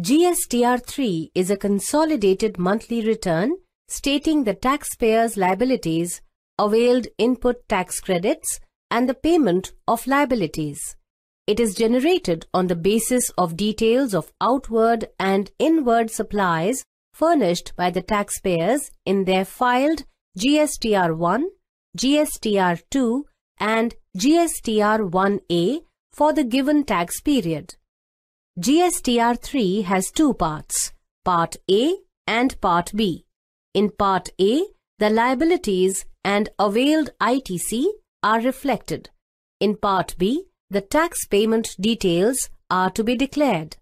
GSTR3 is a consolidated monthly return stating the taxpayer's liabilities, availed input tax credits, and the payment of liabilities. It is generated on the basis of details of outward and inward supplies furnished by the taxpayers in their filed GSTR1, GSTR2 and GSTR1A for the given tax period. GSTR3 has two parts, Part A and Part B. In Part A, the liabilities and availed ITC are reflected. In Part B, the tax payment details are to be declared.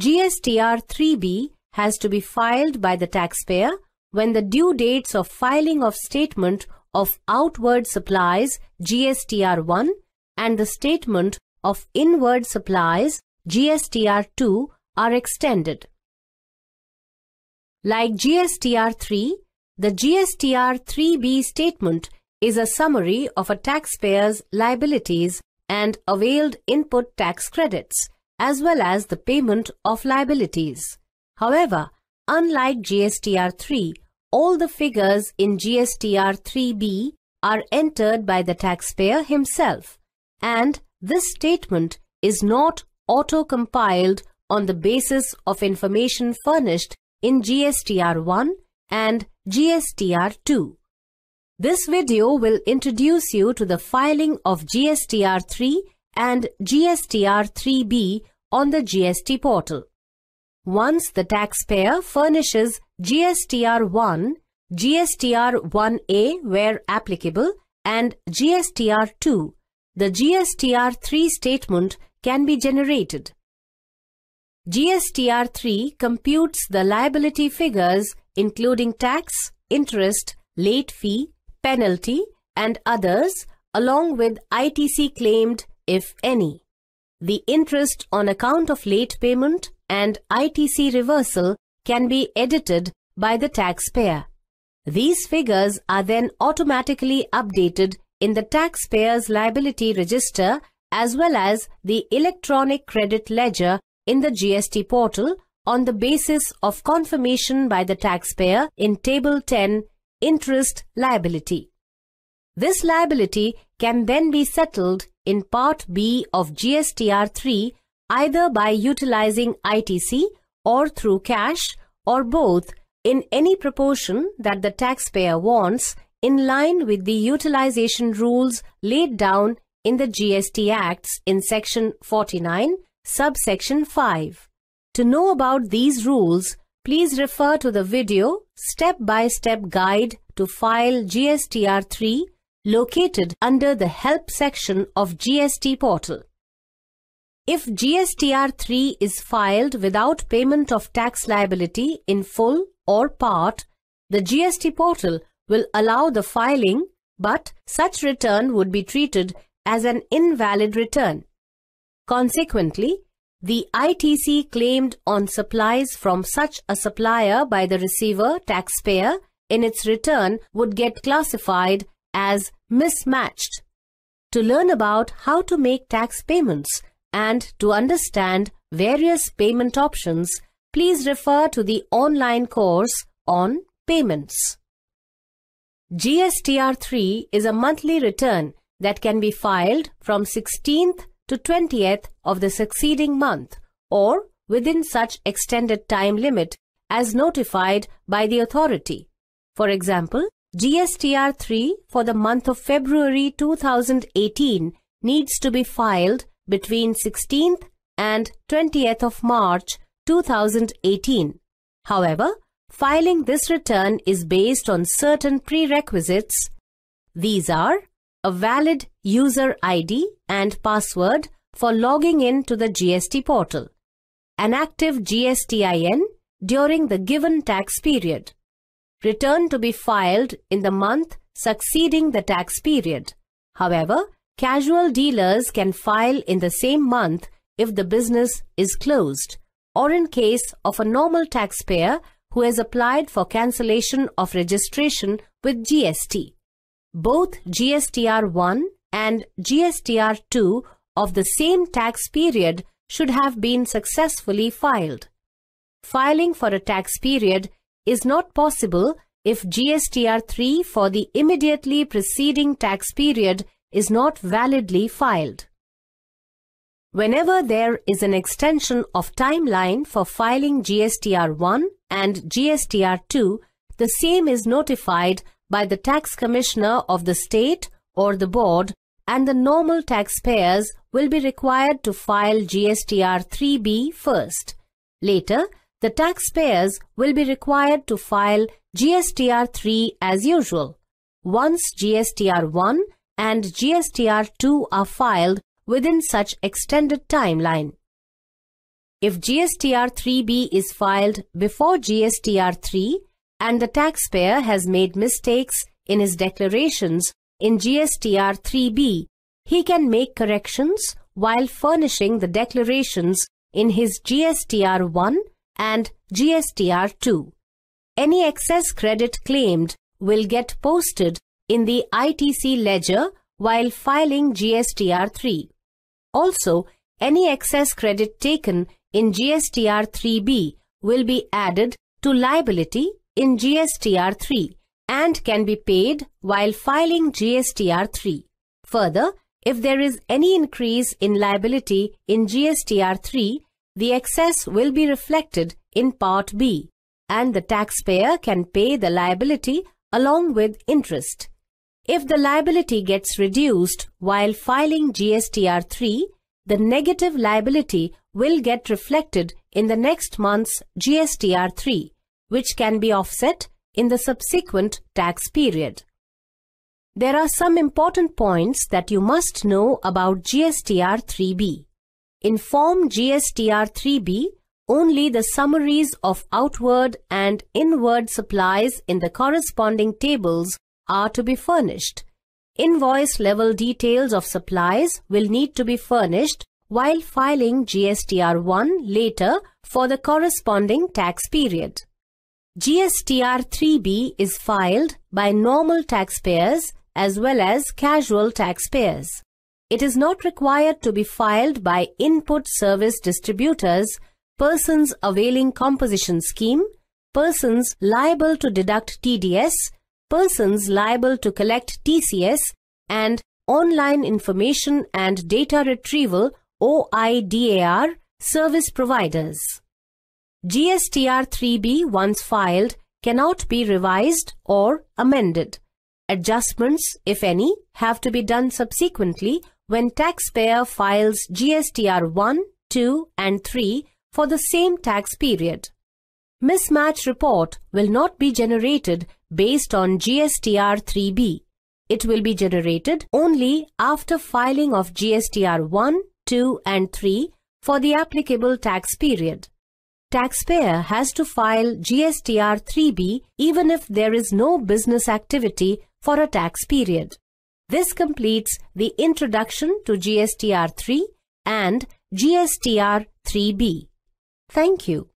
GSTR 3B has to be filed by the taxpayer when the due dates of filing of statement of outward supplies GSTR 1 and the statement of inward supplies GSTR 2 are extended. Like GSTR 3, the GSTR 3B statement is a summary of a taxpayer's liabilities and availed input tax credits, as well as the payment of liabilities. However, unlike GSTR 3, all the figures in GSTR 3B are entered by the taxpayer himself, and this statement is not auto-compiled on the basis of information furnished in GSTR 1 and GSTR 2. This video will introduce you to the filing of GSTR 3 and GSTR 3B on the GST portal. Once the taxpayer furnishes GSTR 1, GSTR 1A where applicable and GSTR 2, the GSTR 3 statement can be generated. GSTR 3 computes the liability figures including tax, interest, late fee, penalty and others along with ITC claimed if any. The interest on account of late payment and ITC reversal can be edited by the taxpayer. These figures are then automatically updated in the taxpayer's liability register as well as the electronic credit ledger in the GST portal on the basis of confirmation by the taxpayer in Table 10 interest liability. This liability can then be settled in Part B of GSTR 3 either by utilizing ITC or through cash or both in any proportion that the taxpayer wants in line with the utilization rules laid down in the GST Acts in Section 49, subsection 5. To know about these rules, Please refer to the video step-by-step -step guide to file GSTR 3 located under the Help section of GST portal. If GSTR 3 is filed without payment of tax liability in full or part, the GST portal will allow the filing but such return would be treated as an invalid return. Consequently, the ITC claimed on supplies from such a supplier by the receiver taxpayer in its return would get classified as mismatched. To learn about how to make tax payments and to understand various payment options, please refer to the online course on payments. GSTR3 is a monthly return that can be filed from 16th to 20th of the succeeding month or within such extended time limit as notified by the authority. For example, GSTR 3 for the month of February 2018 needs to be filed between 16th and 20th of March 2018. However, filing this return is based on certain prerequisites. These are a valid user ID and password for logging in to the GST portal, an active GSTIN during the given tax period, return to be filed in the month succeeding the tax period. However, casual dealers can file in the same month if the business is closed or in case of a normal taxpayer who has applied for cancellation of registration with GST both GSTR 1 and GSTR 2 of the same tax period should have been successfully filed. Filing for a tax period is not possible if GSTR 3 for the immediately preceding tax period is not validly filed. Whenever there is an extension of timeline for filing GSTR 1 and GSTR 2, the same is notified by the tax commissioner of the state or the board and the normal taxpayers will be required to file GSTR 3B first. Later, the taxpayers will be required to file GSTR 3 as usual. Once GSTR 1 and GSTR 2 are filed within such extended timeline. If GSTR 3B is filed before GSTR 3 and the taxpayer has made mistakes in his declarations in GSTR 3B, he can make corrections while furnishing the declarations in his GSTR 1 and GSTR 2. Any excess credit claimed will get posted in the ITC ledger while filing GSTR 3. Also, any excess credit taken in GSTR 3B will be added to liability in GSTR 3 and can be paid while filing GSTR 3. Further, if there is any increase in liability in GSTR 3, the excess will be reflected in Part B and the taxpayer can pay the liability along with interest. If the liability gets reduced while filing GSTR 3, the negative liability will get reflected in the next month's GSTR 3, which can be offset in the subsequent tax period. There are some important points that you must know about GSTR 3B. In Form GSTR 3B, only the summaries of outward and inward supplies in the corresponding tables are to be furnished. Invoice level details of supplies will need to be furnished while filing GSTR 1 later for the corresponding tax period. GSTR 3B is filed by normal taxpayers as well as casual taxpayers. It is not required to be filed by input service distributors, persons availing composition scheme, persons liable to deduct TDS, persons liable to collect TCS, and online information and data retrieval OIDAR service providers. GSTR 3B once filed cannot be revised or amended. Adjustments, if any, have to be done subsequently when taxpayer files GSTR 1, 2 and 3 for the same tax period. Mismatch report will not be generated based on GSTR 3B. It will be generated only after filing of GSTR 1, 2 and 3 for the applicable tax period. Taxpayer has to file GSTR 3B even if there is no business activity for a tax period. This completes the introduction to GSTR 3 and GSTR 3B. Thank you.